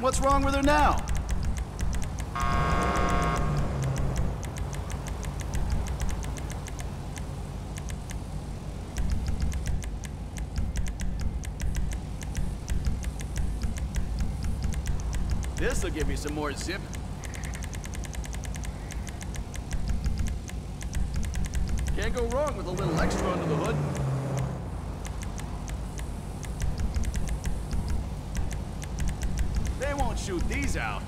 What's wrong with her now? This'll give me some more zip. Can't go wrong with a little extra under the hood. Shoot these out.